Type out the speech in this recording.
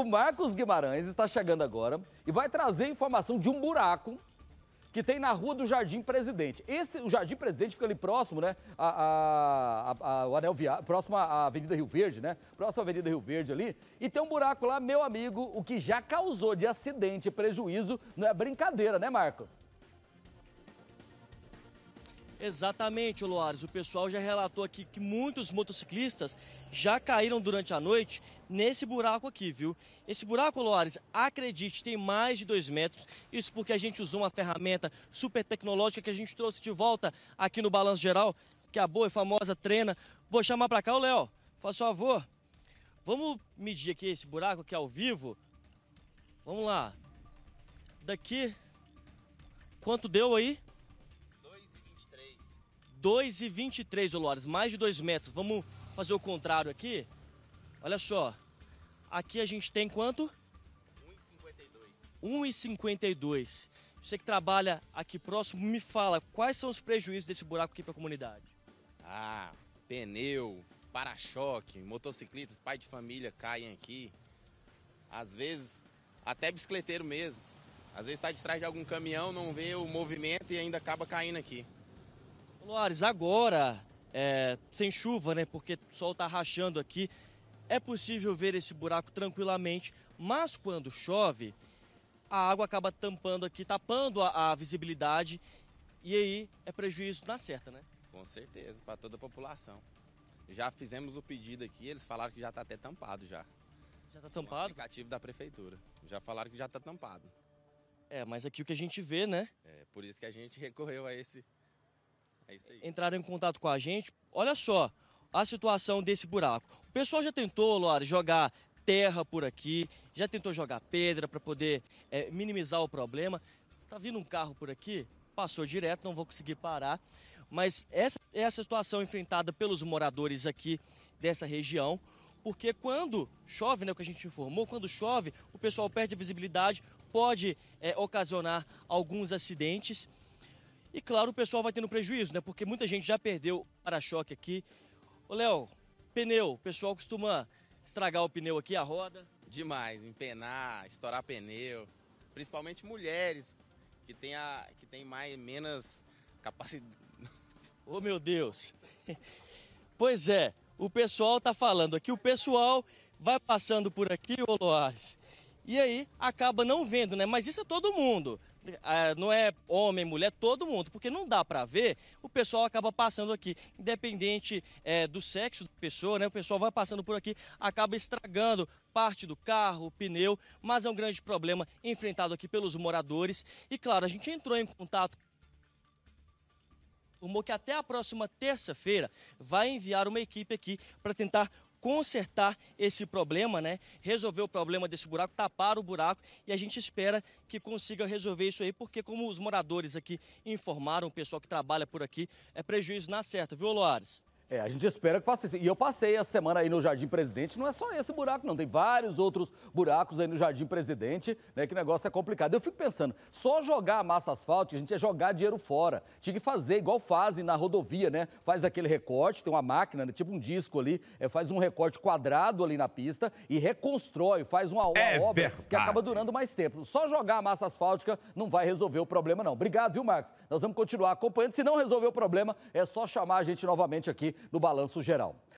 o Marcos Guimarães está chegando agora e vai trazer informação de um buraco que tem na Rua do Jardim Presidente. Esse, o Jardim Presidente fica ali próximo, né, a, a, a, ao Anel Viário, próximo à Avenida Rio Verde, né, próximo à Avenida Rio Verde ali, e tem um buraco lá, meu amigo, o que já causou de acidente e prejuízo, não é brincadeira, né, Marcos? Exatamente, Loares. O pessoal já relatou aqui que muitos motociclistas já caíram durante a noite nesse buraco aqui, viu? Esse buraco, Loares, acredite, tem mais de dois metros. Isso porque a gente usou uma ferramenta super tecnológica que a gente trouxe de volta aqui no Balanço Geral, que é a boa e famosa trena. Vou chamar para cá o Léo. Faz favor. Vamos medir aqui esse buraco aqui ao vivo. Vamos lá. Daqui, quanto deu aí? 2,23 dólares, mais de 2 metros. Vamos fazer o contrário aqui? Olha só. Aqui a gente tem quanto? 1,52. 1,52. Você que trabalha aqui próximo, me fala quais são os prejuízos desse buraco aqui para a comunidade? Ah, pneu, para-choque, motociclistas, pai de família caem aqui. Às vezes, até bicicleteiro mesmo. Às vezes está de trás de algum caminhão, não vê o movimento e ainda acaba caindo aqui. Loares, agora, é, sem chuva, né? Porque o sol está rachando aqui, é possível ver esse buraco tranquilamente, mas quando chove, a água acaba tampando aqui, tapando a, a visibilidade, e aí é prejuízo na certa, né? Com certeza, para toda a população. Já fizemos o pedido aqui, eles falaram que já está até tampado já. Já está tampado? No aplicativo da prefeitura. Já falaram que já está tampado. É, mas aqui o que a gente vê, né? É, por isso que a gente recorreu a esse é entraram em contato com a gente. Olha só a situação desse buraco. O pessoal já tentou, Laura, jogar terra por aqui, já tentou jogar pedra para poder é, minimizar o problema. Tá vindo um carro por aqui, passou direto, não vou conseguir parar. Mas essa é a situação enfrentada pelos moradores aqui dessa região, porque quando chove, né, o que a gente informou, quando chove, o pessoal perde a visibilidade, pode é, ocasionar alguns acidentes. E claro, o pessoal vai tendo prejuízo, né? Porque muita gente já perdeu para-choque aqui. Ô, Léo, pneu, o pessoal costuma estragar o pneu aqui, a roda. Demais, empenar, estourar pneu. Principalmente mulheres, que tem, a, que tem mais, menos capacidade. Ô, oh, meu Deus. Pois é, o pessoal tá falando aqui, o pessoal vai passando por aqui, ô Loares, e aí acaba não vendo, né? Mas isso é todo mundo. É, não é homem, mulher, todo mundo, porque não dá para ver, o pessoal acaba passando aqui, independente é, do sexo da pessoa, né? O pessoal vai passando por aqui, acaba estragando parte do carro, o pneu, mas é um grande problema enfrentado aqui pelos moradores. E claro, a gente entrou em contato informou que até a próxima terça-feira vai enviar uma equipe aqui para tentar consertar esse problema, né? Resolver o problema desse buraco, tapar o buraco e a gente espera que consiga resolver isso aí, porque como os moradores aqui informaram, o pessoal que trabalha por aqui, é prejuízo na certa, viu, Loares? É, a gente espera que faça isso. E eu passei a semana aí no Jardim Presidente, não é só esse buraco, não. Tem vários outros buracos aí no Jardim Presidente, né? Que negócio é complicado. Eu fico pensando, só jogar a massa asfáltica, a gente ia jogar dinheiro fora. Tinha que fazer igual fazem na rodovia, né? Faz aquele recorte, tem uma máquina, né? tipo um disco ali, é, faz um recorte quadrado ali na pista e reconstrói, faz uma, uma é obra verdade. que acaba durando mais tempo. Só jogar a massa asfáltica não vai resolver o problema, não. Obrigado, viu, Marcos? Nós vamos continuar acompanhando. Se não resolver o problema, é só chamar a gente novamente aqui no Balanço Geral.